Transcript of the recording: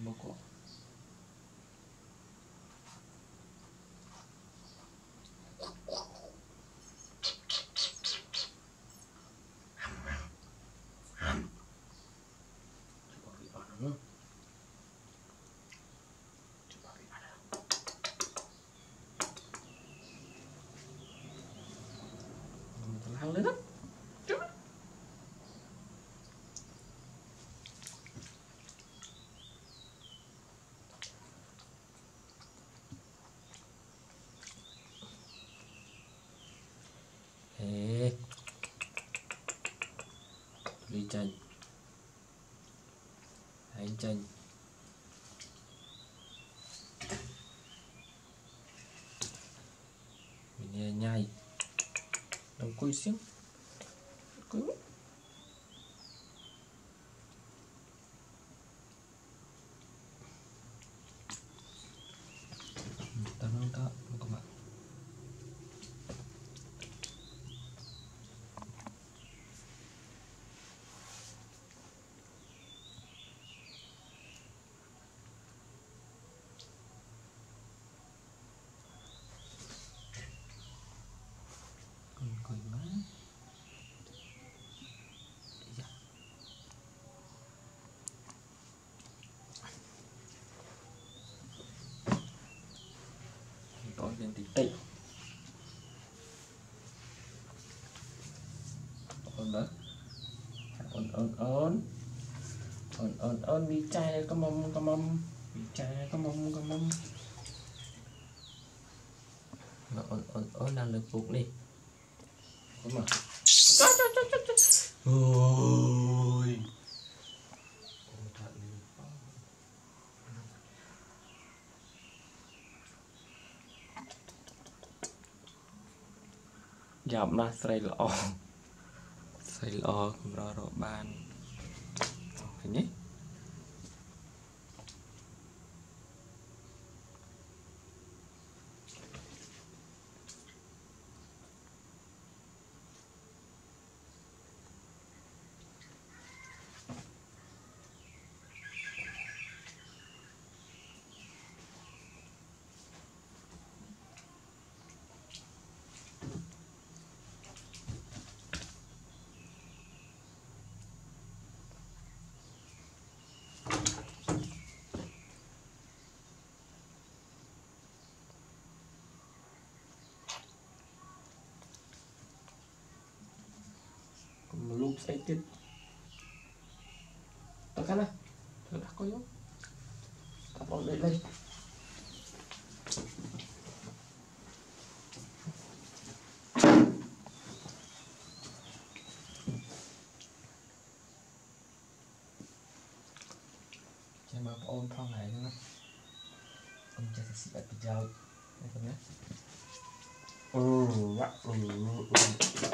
うまく。Ly chanh Hành chanh Mình nghe nhai. Đồng cùi xíu Có lên tí tị Ôn đó Ôn. Ôn ôn Ôn. Ôn ôn, đi chai có mông có mông. Đi chai có mông có mông. Nó ôn ôn ôn đang lực phục đi. Đúng rồi. Ôi. យ៉ាប់ណាស់ស្រីល្អស្រីល្អកម្ររកបានឃើញទេ thử đặt coi vô đặt vào đây lênចាំមកបងប្អូនផងហើយហ្នឹងណាអ៊ំចេះតែស៊ីអត់ប្រយោជន៍នេះបងណាអូវ៉ាអូអូ